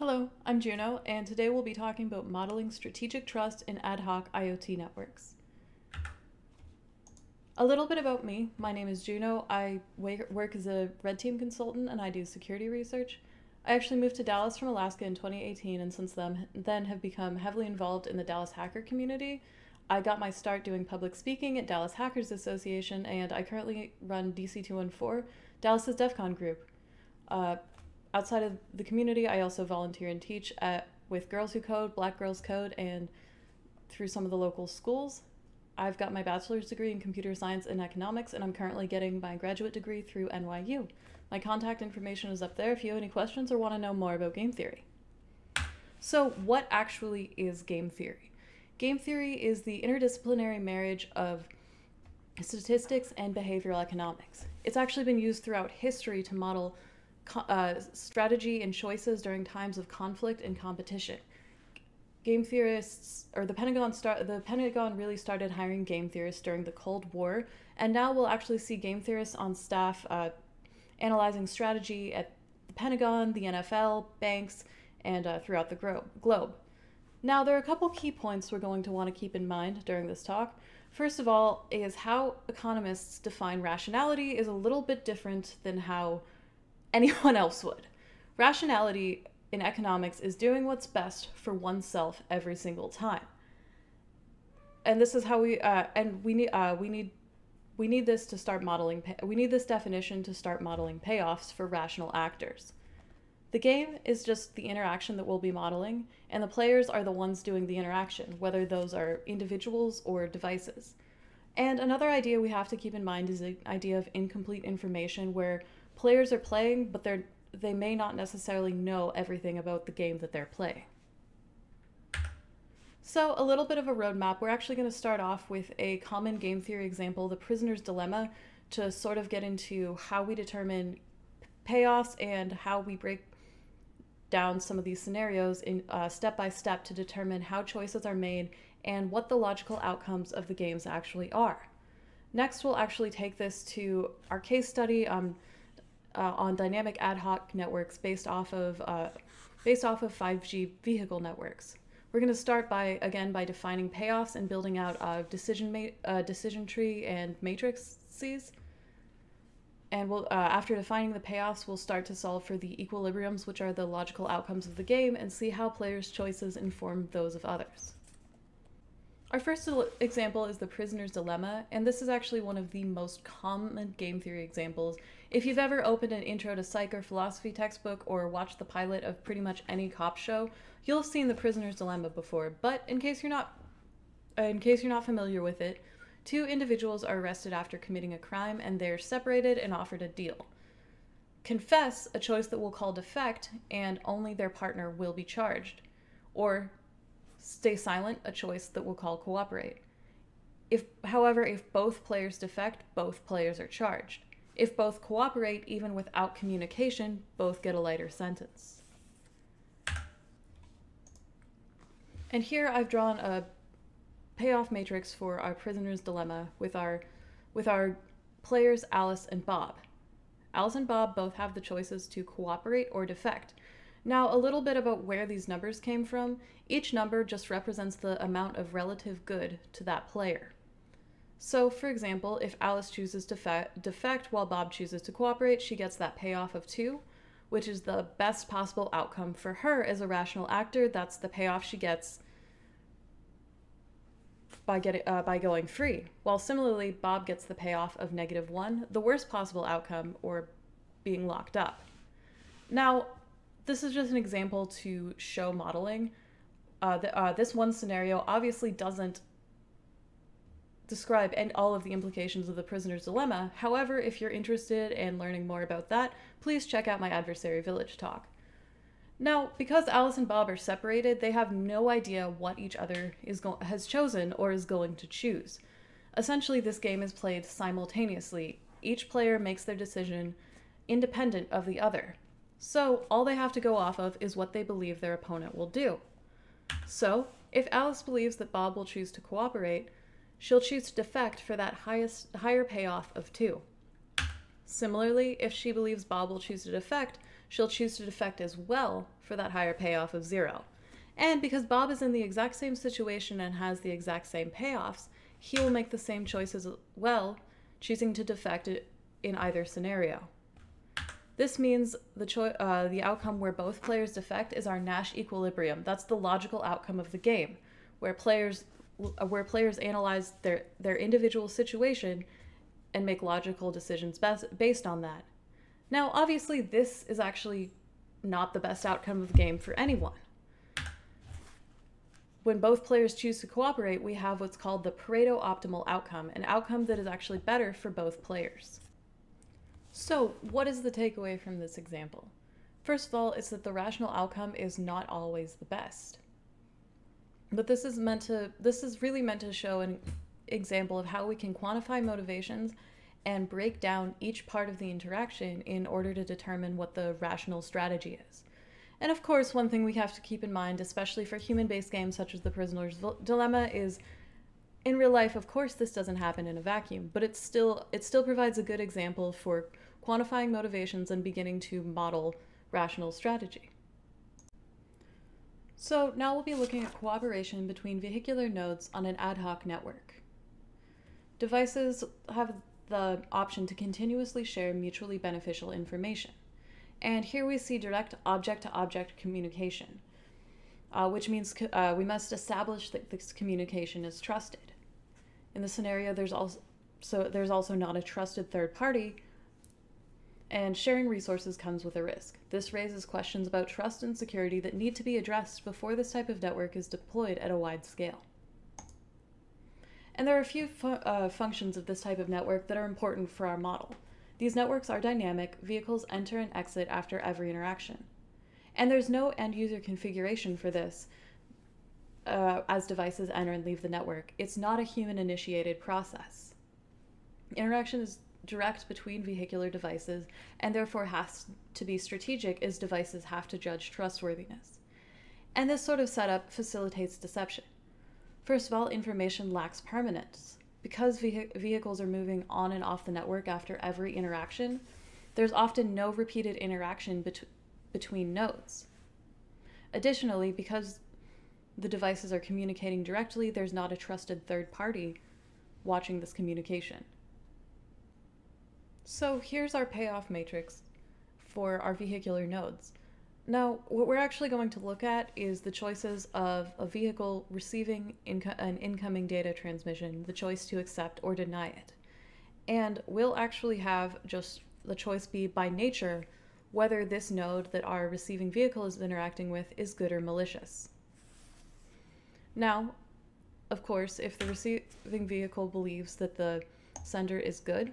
Hello, I'm Juneau, and today we'll be talking about modeling strategic trust in ad hoc IoT networks. A little bit about me. My name is Juneau. I work as a red team consultant and I do security research. I actually moved to Dallas from Alaska in 2018 and since then, then have become heavily involved in the Dallas hacker community. I got my start doing public speaking at Dallas Hackers Association and I currently run DC214, Dallas's DEF CON group. Uh, outside of the community, I also volunteer and teach at with Girls Who Code, Black Girls Code, and through some of the local schools. I've got my bachelor's degree in computer science and economics, and I'm currently getting my graduate degree through NYU. My contact information is up there if you have any questions or want to know more about game theory. So, what actually is game theory? Game theory is the interdisciplinary marriage of statistics and behavioral economics. It's actually been used throughout history to model uh, strategy and choices during times of conflict and competition. Game theorists, or the Pentagon, the Pentagon really started hiring game theorists during the Cold War, and now we'll actually see game theorists on staff uh, analyzing strategy at the Pentagon, the NFL, banks, and uh, throughout the gro- globe. Now, there are a couple key points we're going to want to keep in mind during this talk. First of all, is how economists define rationality is a little bit different than how anyone else would. Rationality in economics is doing what's best for oneself every single time. And this is how we uh, and we need uh, we need we need this to start modeling pay- we need this definition to start modeling payoffs for rational actors. The game is just the interaction that we'll be modeling, and the players are the ones doing the interaction, whether those are individuals or devices. And another idea we have to keep in mind is the idea of incomplete information, where players are playing, but they're they may not necessarily know everything about the game that they're playing. So, a little bit of a roadmap. We're actually going to start off with a common game theory example, the prisoner's dilemma, to sort of get into how we determine payoffs and how we break down some of these scenarios in uh, step by step to determine how choices are made and what the logical outcomes of the games actually are. Next, we'll actually take this to our case study. Um, uh, on dynamic ad hoc networks based off of uh, based off of 5G vehicle networks. We're going to start by again by defining payoffs and building out a decision uh, decision tree and matrices. And we'll uh, after defining the payoffs, we'll start to solve for the equilibriums, which are the logical outcomes of the game, and see how players' choices inform those of others. Our first example is the prisoner's dilemma, and this is actually one of the most common game theory examples. If you've ever opened an intro to psych or philosophy textbook or watched the pilot of pretty much any cop show, you'll have seen the prisoner's dilemma before. But in case you're not in case you're not familiar with it, two individuals are arrested after committing a crime and they're separated and offered a deal. Confess, a choice that we'll call defect, and only their partner will be charged. Or Stay silent, a choice that we'll call cooperate. If, however, if both players defect, both players are charged. If both cooperate, even without communication, both get a lighter sentence. And here I've drawn a payoff matrix for our prisoner's dilemma with our with our players Alice and Bob. Alice and Bob both have the choices to cooperate or defect, now, a little bit about where these numbers came from. Each number just represents the amount of relative good to that player. So, for example, if Alice chooses to fe- defect while Bob chooses to cooperate, she gets that payoff of 2, which is the best possible outcome for her as a rational actor. That's the payoff she gets by getting uh, by going free. While similarly, Bob gets the payoff of negative 1, the worst possible outcome or being locked up. Now, this is just an example to show modeling. Uh, the, uh, this one scenario obviously doesn't describe and all of the implications of the prisoner's dilemma. However, if you're interested in learning more about that, please check out my adversary village talk. Now, because Alice and Bob are separated, they have no idea what each other is has chosen or is going to choose. Essentially, this game is played simultaneously. Each player makes their decision independent of the other. So all they have to go off of is what they believe their opponent will do. So, if Alice believes that Bob will choose to cooperate, she'll choose to defect for that highest higher payoff of 2. Similarly, if she believes Bob will choose to defect, she'll choose to defect as well for that higher payoff of zero. And because Bob is in the exact same situation and has the exact same payoffs, he will make the same choice as well, choosing to defect in either scenario. This means the, uh, the outcome where both players defect is our Nash equilibrium. That's the logical outcome of the game, where players Uh, where players analyze their, their individual situation and make logical decisions best, based on that. Now, obviously, this is actually not the best outcome of the game for anyone. When both players choose to cooperate, we have what's called the Pareto optimal outcome, an outcome that is actually better for both players. So, what is the takeaway from this example? First of all, it's that the rational outcome is not always the best. But this is meant to this is really meant to show an example of how we can quantify motivations and break down each part of the interaction in order to determine what the rational strategy is. And of course, one thing we have to keep in mind, especially for human based games such as The Prisoner's Dilemma, is in real life, of course, this doesn't happen in a vacuum, but it still, it still provides a good example for quantifying motivations and beginning to model rational strategy. So now we'll be looking at cooperation between vehicular nodes on an ad hoc network. Devices have the option to continuously share mutually beneficial information. And here we see direct object to object communication, uh, which means uh, we must establish that this communication is trusted. In the scenario, there's also so there's also not a trusted third party, and sharing resources comes with a risk. This raises questions about trust and security that need to be addressed before this type of network is deployed at a wide scale. And there are a few fu uh, functions of this type of network that are important for our model. These networks are dynamic, vehicles enter and exit after every interaction. And there's no end user configuration for this uh, as devices enter and leave the network. It's not a human initiated process. Interaction is direct between vehicular devices and therefore has to be strategic as devices have to judge trustworthiness. And this sort of setup facilitates deception. First of all, information lacks permanence. Because ve vehicles are moving on and off the network after every interaction, there's often no repeated interaction bet between nodes. Additionally, because the devices are communicating directly, there's not a trusted third party watching this communication. So here's our payoff matrix for our vehicular nodes. Now, what we're actually going to look at is the choices of a vehicle receiving inco an incoming data transmission, the choice to accept or deny it. And we'll actually have just the choice be by nature whether this node that our receiving vehicle is interacting with is good or malicious. Now, of course, if the receiving vehicle believes that the sender is good,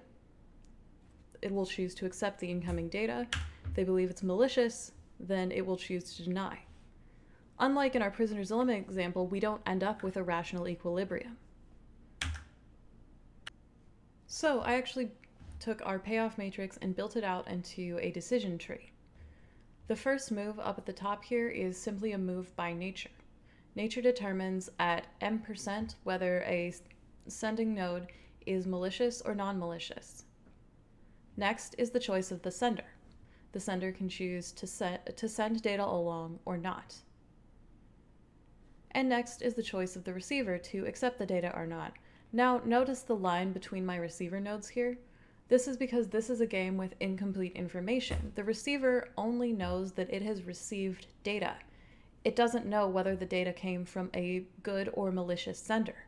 it will choose to accept the incoming data. If they believe it's malicious, then it will choose to deny. Unlike in our prisoner's dilemma example, we don't end up with a rational equilibrium. So I actually took our payoff matrix and built it out into a decision tree. The first move up at the top here is simply a move by nature. Nature determines at m percent whether a sending node is malicious or non-malicious. Next is the choice of the sender the sender can choose to, to send data along or not. And next is the choice of the receiver to accept the data or not. Now notice the line between my receiver nodes here. This is because this is a game with incomplete information. The receiver only knows that it has received data. It doesn't know whether the data came from a good or malicious sender.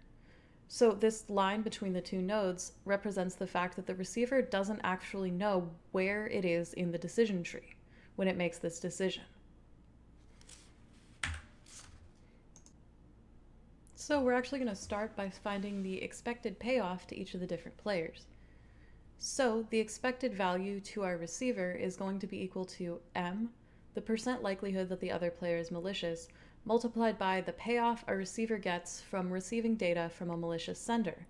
So this line between the two nodes represents the fact that the receiver doesn't actually know where it is in the decision tree when it makes this decision. So we're actually going to start by finding the expected payoff to each of the different players. So the expected value to our receiver is going to be equal to m, the percent likelihood that the other player is malicious, multiplied by the payoff a receiver gets from receiving data from a malicious sender.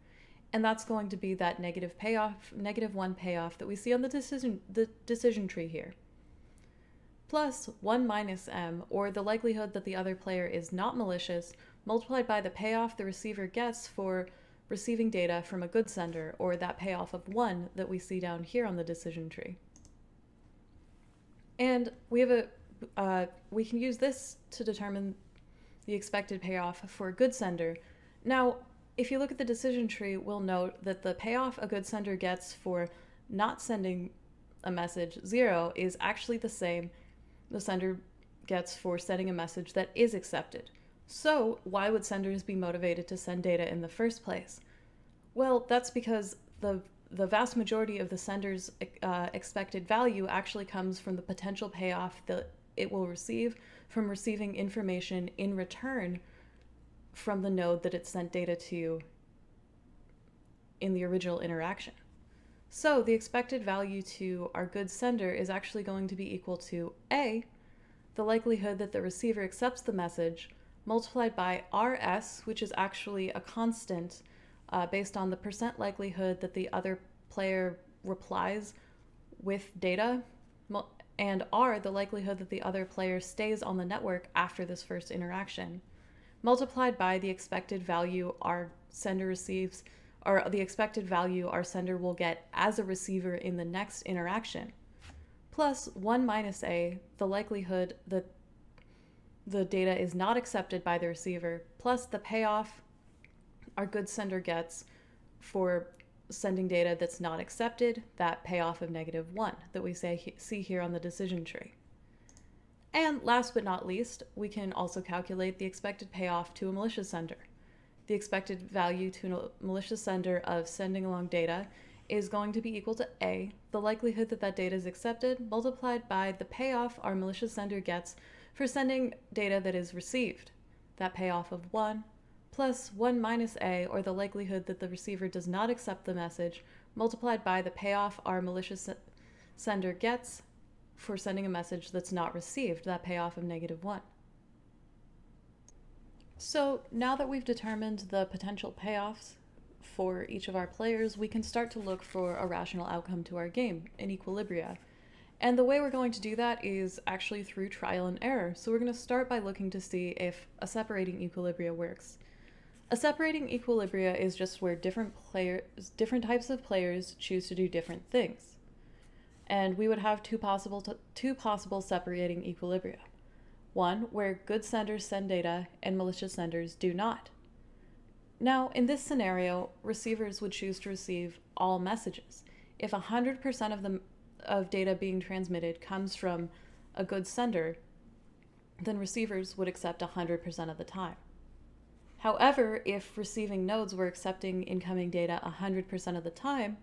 And that's going to be that negative payoff, negative one payoff that we see on the decision, the decision tree here. Plus 1 minus m, or the likelihood that the other player is not malicious, multiplied by the payoff the receiver gets for receiving data from a good sender, or that payoff of 1 that we see down here on the decision tree. And we have a uh, we can use this to determine the expected payoff for a good sender. Now, if you look at the decision tree, we'll note that the payoff a good sender gets for not sending a message, zero, is actually the same the sender gets for sending a message that is accepted. So, why would senders be motivated to send data in the first place? Well, that's because the the vast majority of the sender's uh, expected value actually comes from the potential payoff that it will receive from receiving information in return from the node that it sent data to in the original interaction. So the expected value to our good sender is actually going to be equal to A, the likelihood that the receiver accepts the message, multiplied by RS, which is actually a constant uh, based on the percent likelihood that the other player replies with data, and R, the likelihood that the other player stays on the network after this first interaction, multiplied by the expected value our sender receives, or the expected value our sender will get as a receiver in the next interaction, plus 1 minus A, the likelihood that the data is not accepted by the receiver, plus the payoff our good sender gets for sending data that's not accepted, that payoff of negative 1 that we say, see here on the decision tree. And last but not least, we can also calculate the expected payoff to a malicious sender. The expected value to a malicious sender of sending along data is going to be equal to A, the likelihood that that data is accepted, multiplied by the payoff our malicious sender gets for sending data that is received. That payoff of 1 plus 1 minus A, or the likelihood that the receiver does not accept the message, multiplied by the payoff our malicious sender gets for sending a message that's not received, that payoff of negative 1. So now that we've determined the potential payoffs for each of our players, we can start to look for a rational outcome to our game in equilibria. And the way we're going to do that is actually through trial and error. So we're going to start by looking to see if a separating equilibria works. A separating equilibria is just where different players, different types of players choose to do different things. And we would have two possible two possible separating equilibria. One where good senders send data and malicious senders do not. Now, in this scenario, receivers would choose to receive all messages. If 100% of the of data being transmitted comes from a good sender, then receivers would accept 100% of the time. However, if receiving nodes were accepting incoming data 100% of the time,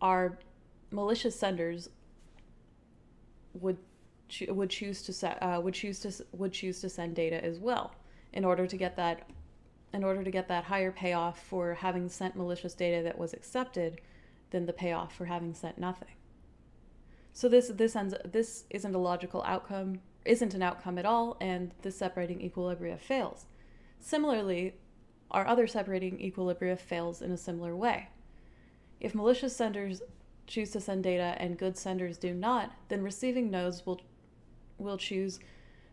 our malicious senders would cho- would choose to set, uh, would choose to would choose to send data as well in order to get that in order to get that higher payoff for having sent malicious data that was accepted than the payoff for having sent nothing. So this this ends this isn't a logical outcome, isn't an outcome at all, and this separating equilibria fails. Similarly, our other separating equilibria fails in a similar way. If malicious senders choose to send data and good senders do not, then receiving nodes will, will choose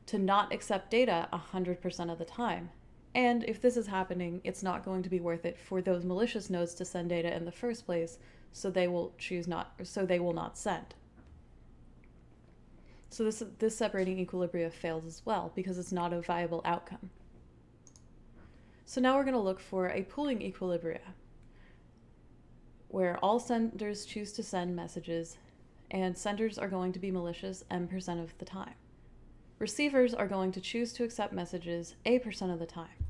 to not accept data 100% of the time. And if this is happening, it's not going to be worth it for those malicious nodes to send data in the first place, so they will choose not so they will not send. So this this separating equilibria fails as well because it's not a viable outcome. So now we're going to look for a pooling equilibria, where all senders choose to send messages, and senders are going to be malicious m percent of the time. Receivers are going to choose to accept messages a percent of the time.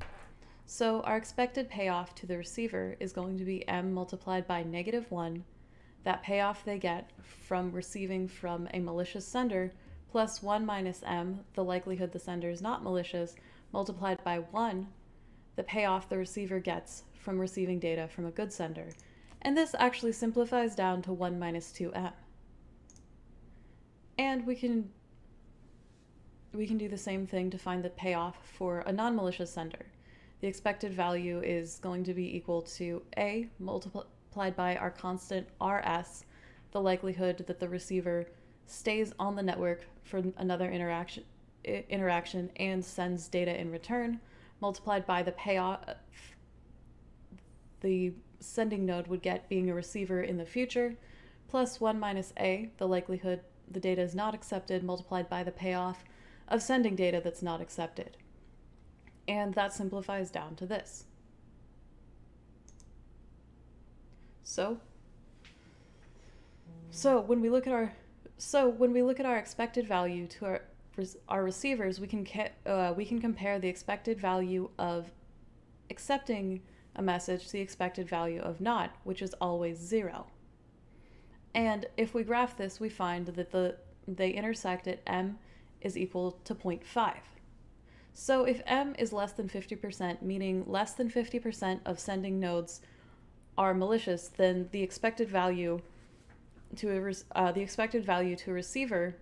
So our expected payoff to the receiver is going to be m multiplied by negative 1, that payoff they get from receiving from a malicious sender, plus 1 minus m, the likelihood the sender is not malicious, multiplied by 1, the payoff the receiver gets from receiving data from a good sender, and this actually simplifies down to 1 minus 2m. And we can we can do the same thing to find the payoff for a non-malicious sender. The expected value is going to be equal to a multiplied by our constant rs, the likelihood that the receiver stays on the network for another interaction interaction and sends data in return multiplied by the payoff the sending node would get being a receiver in the future, plus 1 minus a, the likelihood the data is not accepted multiplied by the payoff of sending data that's not accepted. And that simplifies down to this. So, so when we look at our so when we look at our expected value to our our receivers, we can uh, we can compare the expected value of accepting a message to the expected value of not, which is always zero. And if we graph this, we find that the they intersect at m is equal to 0.5. So if m is less than 50%, meaning less than 50% of sending nodes are malicious, then the expected value to a uh, the expected value to a receiver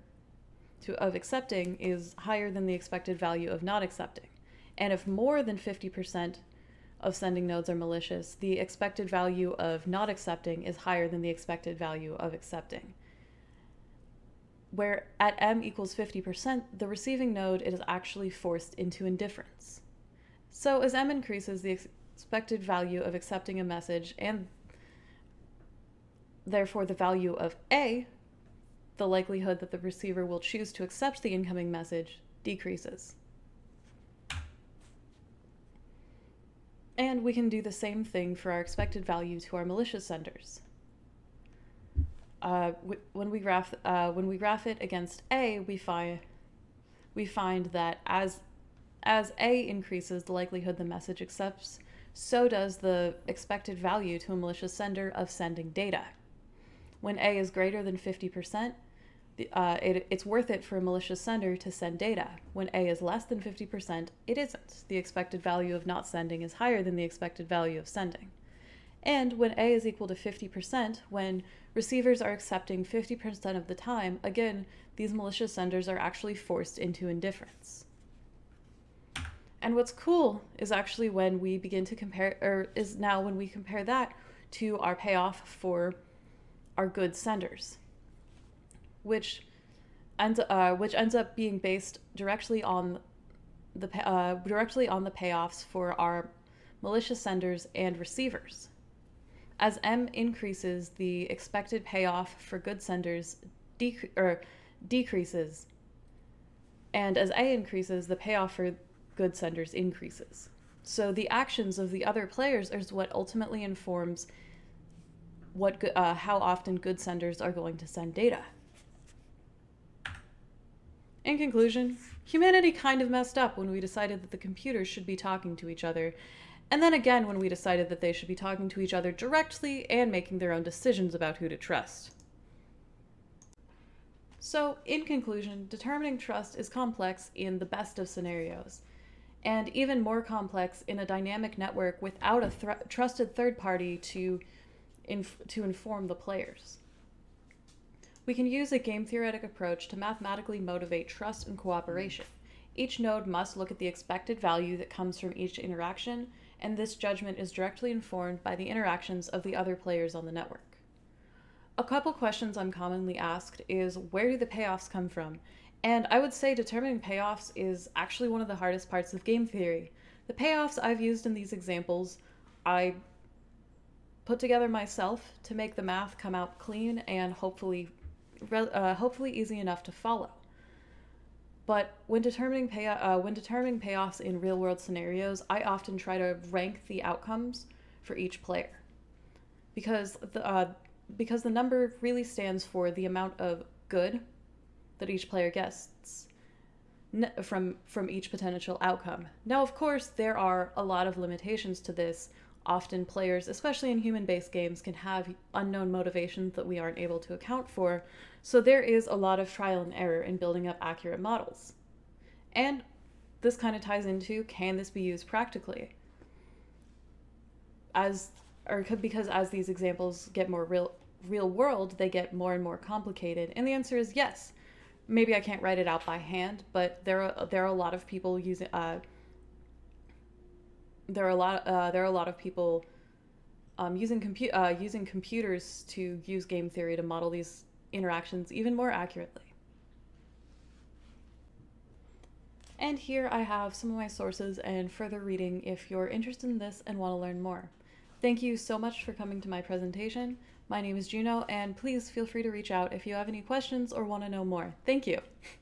to, of accepting is higher than the expected value of not accepting. And if more than 50% of sending nodes are malicious, the expected value of not accepting is higher than the expected value of accepting. Where at m equals 50%, the receiving node is actually forced into indifference. So as m increases, the expected value of accepting a message and therefore the value of a the likelihood that the receiver will choose to accept the incoming message decreases. And we can do the same thing for our expected value to our malicious senders. Uh, when we graph uh, when we graph it against A, we find we find that as as A increases the likelihood the message accepts, so does the expected value to a malicious sender of sending data. When A is greater than 50%, uh, it, it's worth it for a malicious sender to send data. When A is less than 50%, it isn't. The expected value of not sending is higher than the expected value of sending. And when A is equal to 50%, when receivers are accepting 50% of the time, again, these malicious senders are actually forced into indifference. And what's cool is actually when we begin to compare, or is now when we compare that to our payoff for our good senders which ends uh, which ends up being based directly on the uh, directly on the payoffs for our malicious senders and receivers. As M increases, the expected payoff for good senders dec- or decreases, and as A increases, the payoff for good senders increases. So the actions of the other players is what ultimately informs what uh, how often good senders are going to send data. In conclusion, humanity kind of messed up when we decided that the computers should be talking to each other, and then again when we decided that they should be talking to each other directly and making their own decisions about who to trust. So, in conclusion, determining trust is complex in the best of scenarios, and even more complex in a dynamic network without a trusted third party to, inf- to inform the players. We can use a game theoretic approach to mathematically motivate trust and cooperation. Each node must look at the expected value that comes from each interaction, and this judgment is directly informed by the interactions of the other players on the network. A couple questions I'm commonly asked is where do the payoffs come from? And I would say determining payoffs is actually one of the hardest parts of game theory. The payoffs I've used in these examples, I put together myself to make the math come out clean and hopefully uh, hopefully easy enough to follow. But when determining pay, uh, when determining payoffs in real world scenarios, I often try to rank the outcomes for each player, because the uh, because the number really stands for the amount of good that each player gets from from each potential outcome. Now, of course, there are a lot of limitations to this, often players, especially in human based games, can have unknown motivations that we aren't able to account for. So there is a lot of trial and error in building up accurate models. And this kind of ties into can this be used practically? As or because as these examples get more real real world, they get more and more complicated. And the answer is yes. Maybe I can't write it out by hand, but there are there are a lot of people using uh, there are a lot uh, there are a lot of people um, using compu- uh, using computers to use game theory to model these interactions even more accurately. And here I have some of my sources and further reading if you're interested in this and want to learn more. Thank you so much for coming to my presentation. My name is Juneau, and please feel free to reach out if you have any questions or want to know more. Thank you.